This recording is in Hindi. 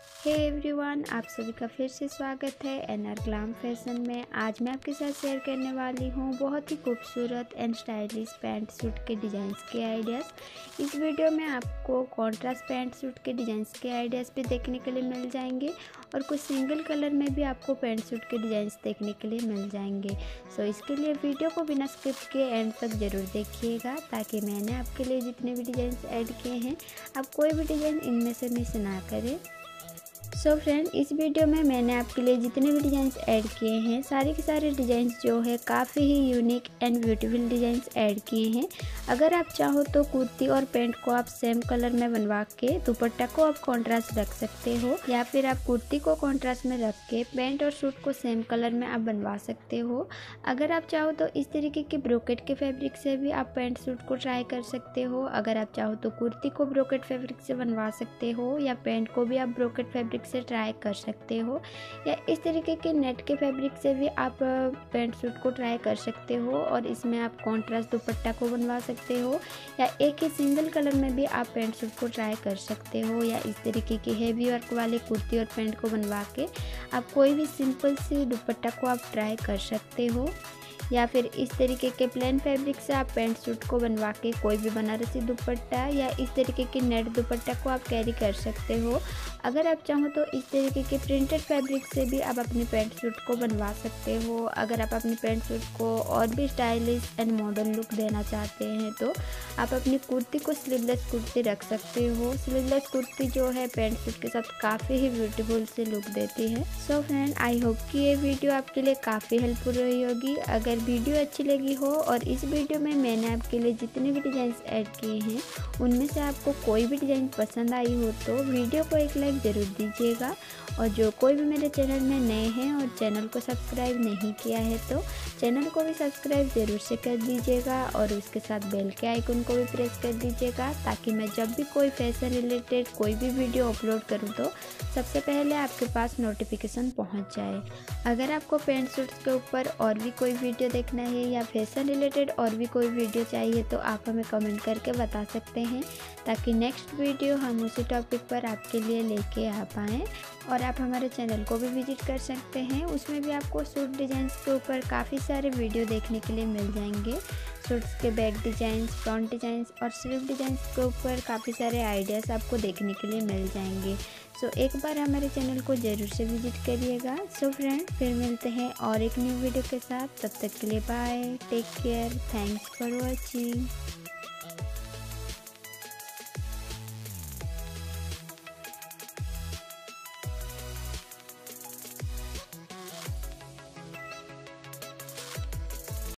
हे एवरीवन आप सभी का फिर से स्वागत है एन आर ग्लाम फ़ैशन में। आज मैं आपके साथ शेयर करने वाली हूँ बहुत ही खूबसूरत एंड स्टाइलिश पैंट सूट के डिज़ाइंस के आइडियाज़ इस वीडियो में आपको कॉन्ट्रास्ट पैंट सूट के डिज़ाइंस के आइडियाज़ भी देखने के लिए मिल जाएँगे और कुछ सिंगल कलर में भी आपको पैंट सूट के डिज़ाइंस देखने के लिए मिल जाएँगे। सो इसके लिए वीडियो को बिना स्किप के एंड तक ज़रूर देखिएगा ताकि मैंने आपके लिए जितने भी डिज़ाइंस ऐड किए हैं, आप कोई भी डिज़ाइन इनमें से मिस ना करें। सो फ्रेंड, इस वीडियो में मैंने आपके लिए जितने भी डिज़ाइंस ऐड किए हैं, सारे के सारे डिज़ाइंस जो है काफ़ी ही unique and beautiful designs add किए हैं। अगर आप चाहो तो कुर्ती और पैंट को आप सेम कलर में बनवा के दुपट्टा को आप कॉन्ट्रास्ट रख सकते हो, या फिर आप कुर्ती को कॉन्ट्रास्ट में रख के पैंट और सूट को सेम कलर में आप बनवा सकते हो। अगर आप चाहो तो इस तरीके के ब्रोकेट के फैब्रिक से भी आप पैंट सूट को ट्राई कर सकते हो। अगर आप चाहो तो कुर्ती को ब्रोकेट फैब्रिक से बनवा सकते हो, या पैंट को भी आप ब्रोकेट फैब्रिक से ट्राई कर सकते हो। या इस तरीके के नेट के फैब्रिक से भी आप पेंट सूट को ट्राई कर सकते हो और इसमें आप कॉन्ट्रास्ट दुपट्टा को बनवा सकते हो। या एक ही सिंगल कलर में भी आप पेंट सूट को ट्राई कर सकते हो। या इस तरीके की हेवी वर्क वाले कुर्ती और पेंट को बनवा के आप कोई भी सिंपल सी दुपट्टा को आप ट्राई कर सकते हो। या फिर इस तरीके के प्लेन फैब्रिक से आप पेंट सूट को बनवा के कोई भी बनारसी दुपट्टा या इस तरीके की नेट दुपट्टा को आप कैरी कर सकते हो। अगर आप चाहो तो इस तरीके के प्रिंटेड फैब्रिक से भी आप अपनी पेंट सूट को बनवा सकते हो। अगर आप अपनी पेंट सूट को और भी स्टाइलिश एंड मॉडर्न लुक देना चाहते हैं तो आप अपनी कुर्ती को स्लीवलेस कुर्ती रख सकते हो। स्लीवलेस कुर्ती जो है पेंट सूट के साथ काफ़ी ही ब्यूटीफुल से लुक देती है। सो फ्रेंड आई होप कि ये वीडियो आपके लिए काफ़ी हेल्पफुल रही होगी। अगर वीडियो अच्छी लगी हो और इस वीडियो में मैंने आपके लिए जितने भी डिज़ाइन ऐड किए हैं, उनमें से आपको कोई भी डिज़ाइन पसंद आई हो तो वीडियो को एक लाइक ज़रूर दीजिएगा और जो कोई भी मेरे चैनल में नए हैं और चैनल को सब्सक्राइब नहीं किया है तो चैनल को भी सब्सक्राइब ज़रूर से कर दीजिएगा और उसके साथ बेल के आइकन को भी प्रेस कर दीजिएगा ताकि मैं जब भी कोई फ़ैशन रिलेटेड कोई भी वीडियो अपलोड करूँ तो सबसे पहले आपके पास नोटिफिकेशन पहुँच जाए। अगर आपको पेंट सूट्स के ऊपर और भी कोई वीडियो देखना है या फ़ैशन रिलेटेड और भी कोई वीडियो चाहिए तो आप हमें कमेंट करके बता सकते हैं ताकि नेक्स्ट वीडियो हम उसी टॉपिक पर आपके लिए लेके आ पाएँ। और आप हमारे चैनल को भी विज़िट कर सकते हैं। उसमें भी आपको सूट डिज़ाइंस के ऊपर काफ़ी सारे वीडियो देखने के लिए मिल जाएँगे। सूट्स के बैक डिज़ाइंस फ्रंट डिज़ाइंस और स्लीव डिज़ाइंस के ऊपर काफ़ी सारे आइडियाज़ आपको देखने के लिए मिल जाएँगे। सो so, एक बार हमारे चैनल को ज़रूर से विज़िट करिएगा। सो so, फ्रेंड फिर मिलते हैं और एक न्यू वीडियो के साथ। तब तक के लिए bye take care thanks for watching